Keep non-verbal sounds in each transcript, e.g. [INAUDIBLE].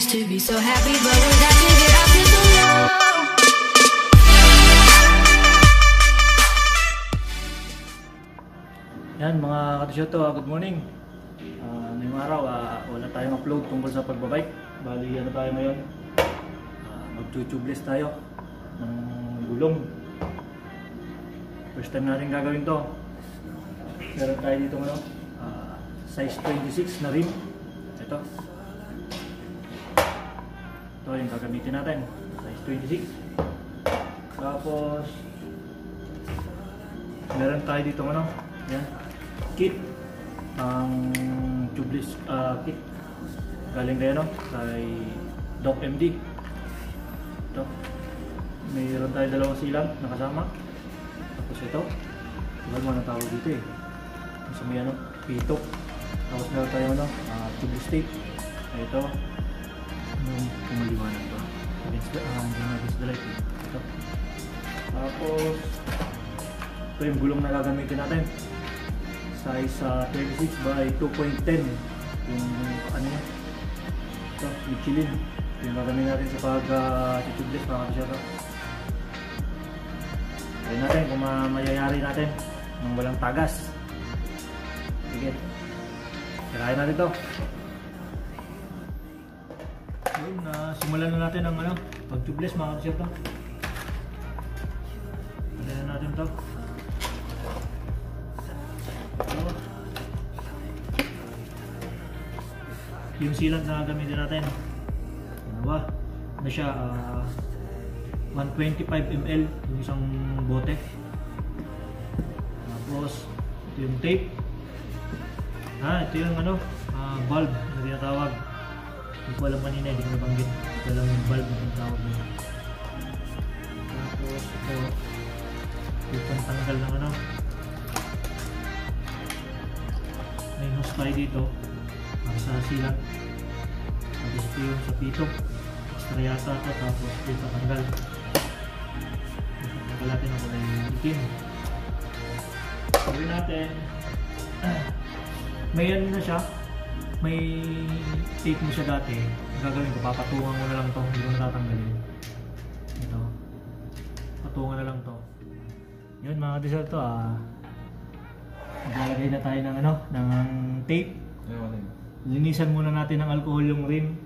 Used to be so happy, but we got to get to the low. Yan mga katisyoto, ah, good morning. Uh, ngayong araw, ah, wala tayong upload tungkol sa pagbabike. Bali, ano tayo ngayon? Uh, Mag-tubeless tayo ng gulong. First time natin gagawin to. Meron tayo dito ano, ah, size 26 na rim. Ito. Ito yung gagamitin natin. Size 26. Tapos, meron tayo dito ano, yan, kit. Ang tubeless ah, kit. Galing kay ano? Kay Doc MD ito. Mayroon tayo dalawang silang nakasama. Tapos ito. Iba mo na tawag dito eh? Sa may ano? Pito. Tapos meron tayo ano? Uh, tubeless tape. Ito yung kumaliwanag to against the, uh, against the light ito tapos ito yung gulong na gagamitin natin. Size uh, 36 by 2.10 yung ano yun? Ito, Michelin. Ito yung gagamitin natin sa pag uh, tubeless mga kasyata. Try natin kung ma mayayari natin ng walang tagas. Sige. Tirahin natin ito yun, uh, simulan na natin ang ano, pag tubeless mga kasyata tirahin natin ito yung sealant na gamitin natin. Dalawa ano siya ah, 125 ml yung isang bote. Tapos ito yung tape. Ah ito yung ano ah, bulb na tinatawag hindi ko alam kanina hindi ko nabanggit. Ito lang yung bulb na tinatawag nila tapos ito yung pantanggal ng ano. May hose tayo dito. Para sa silat tapos ito yung sa pito. Extra yata ito tapos ito tanggal tanggal natin ang kulay itim. Gawin natin. [CLEARS THROAT] May na siya may tape mo siya dati gagawin ko papatungan mo na lang to hindi mo natatanggalin ito patungan na lang to yun mga diesel to ah Maglalagay na tayo ng ano, ng tape. Linisan muna natin ng alcohol yung rim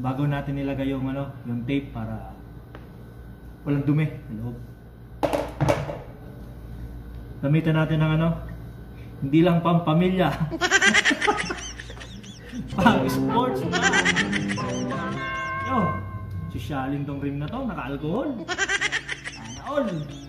bago natin nilagay yung ano, yung tape para walang dumi sa loob. Gamitan natin ng ano, hindi lang pampamilya. [LAUGHS] Pang sports na. Yo, sisyaling tong rim na to, naka-alcohol. Sana all.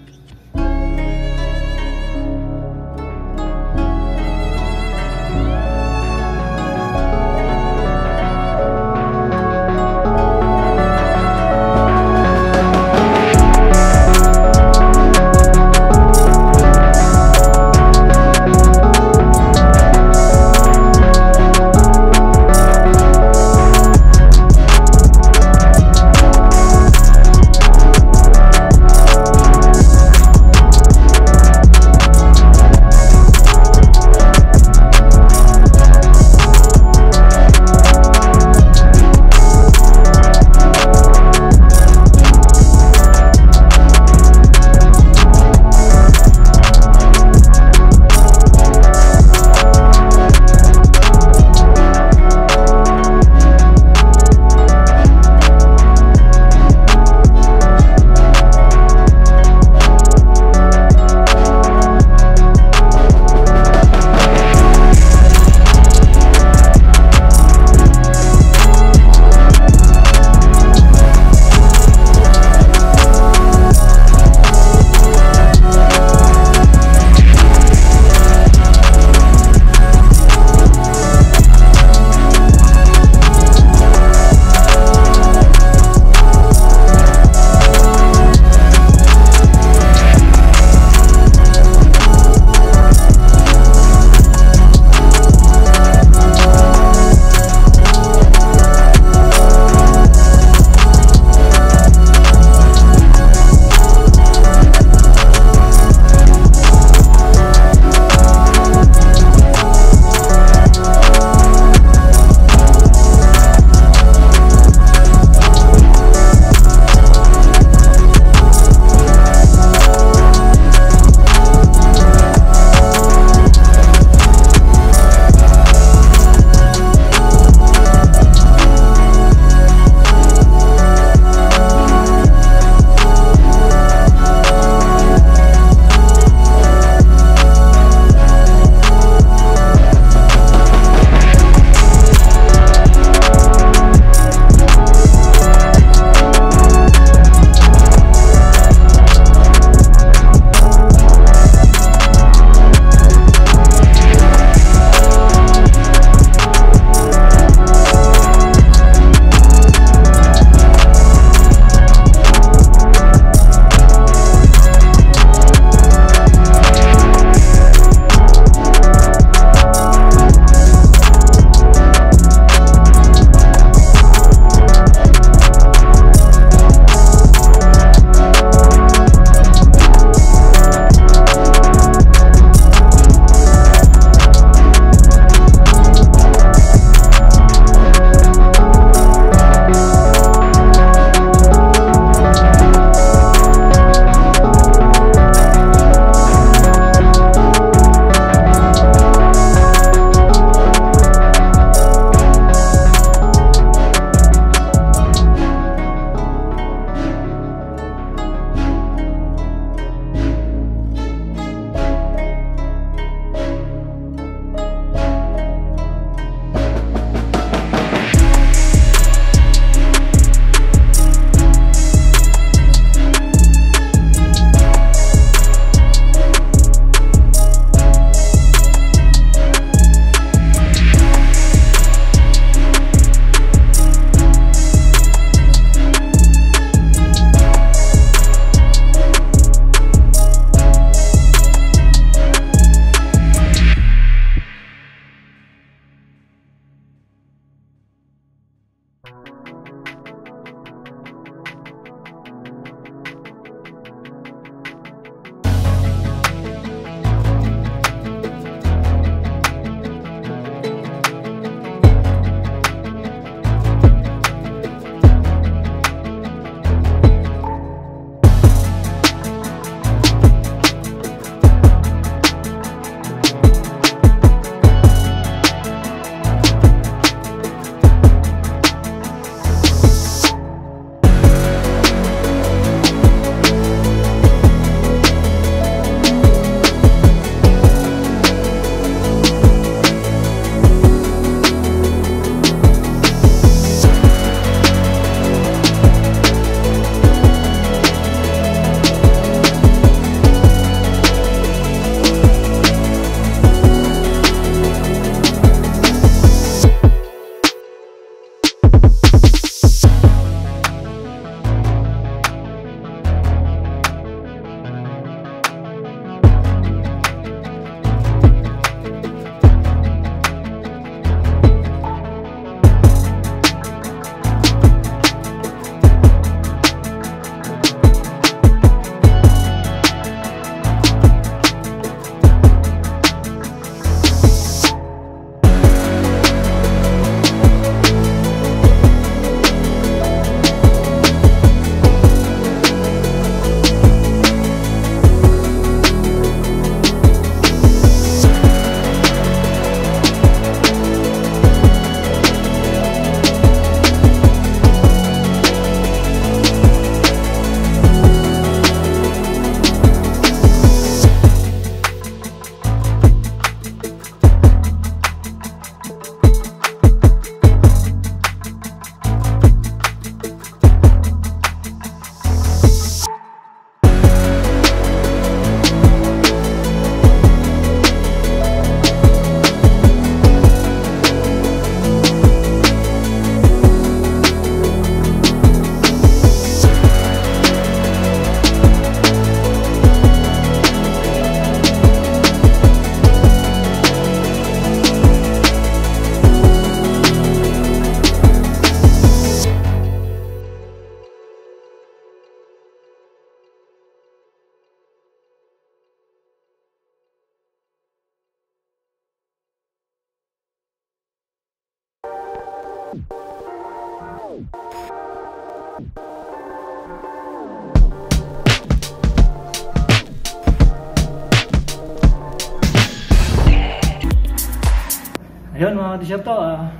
Ayun mga disyerto, ah,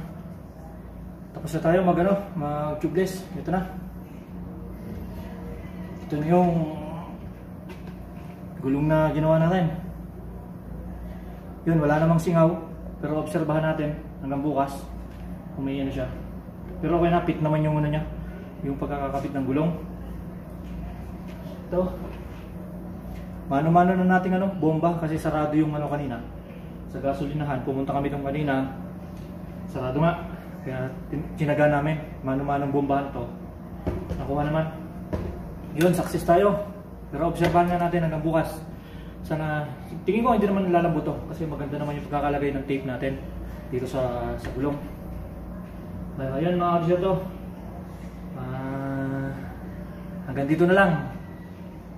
tapos na tayo mag ano, mag tubeless. Ito na. Ito na yung gulong na ginawa natin. Yun, wala namang singaw. Pero obserbahan natin hanggang bukas kung may ano siya. Pero okay na, fit naman yung ano niya. Yung pagkakakabit ng gulong. Ito. Mano-mano na natin ano, bomba kasi sarado yung ano kanina. Sa gasolinahan, pumunta kami doon kanina. Sarado nga. Kaya tin- tinaga namin, mano-manong bombahan to. Nakuha naman. Yun, success tayo. Pero obserbahan nga natin hanggang bukas. Sana, tingin ko hindi naman lalambot to kasi maganda naman yung pagkakalagay ng tape natin dito sa sa gulong. Kaya ayun mga kabisyo to. Ah, hanggang dito na lang.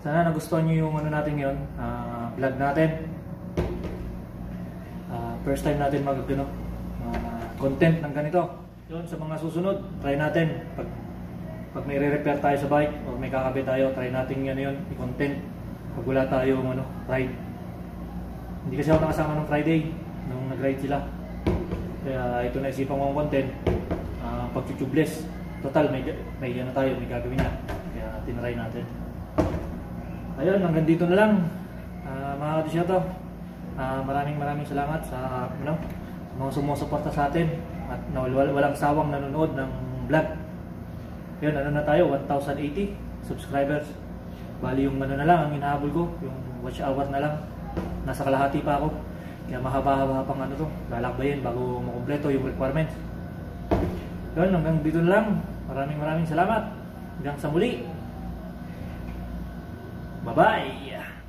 Sana nagustuhan nyo yung ano natin ngayon, ah, vlog natin. First time natin mag ano, ah, content ng ganito. Yun, sa mga susunod, try natin. Pag, pag may re-repair tayo sa bike o may kakabit tayo, try natin yan yun, i-content. Pag wala tayong ano, ride. Hindi kasi ako nakasama nung Friday, nung nag-ride sila. Kaya ito na isipan kong content, ah, pag-tubeless. Total, may, may ano tayo, may gagawin na. Kaya tinry natin. Ayun, hanggang dito na lang. Ah, mga kadisyato, ah, maraming maraming salamat sa ano, sa mga sumusuporta sa atin at wal, walang sawang nanonood ng vlog. Yun, ano na tayo, 1,080 subscribers. Bali yung ano na lang, ang hinahabol ko, yung watch hour na lang. Nasa kalahati pa ako. Kaya mahaba-haba pang ano to, lalakbayin bago makumpleto yung requirements. Yun, hanggang dito lang. Maraming maraming salamat. Hanggang sa muli. Bye-bye!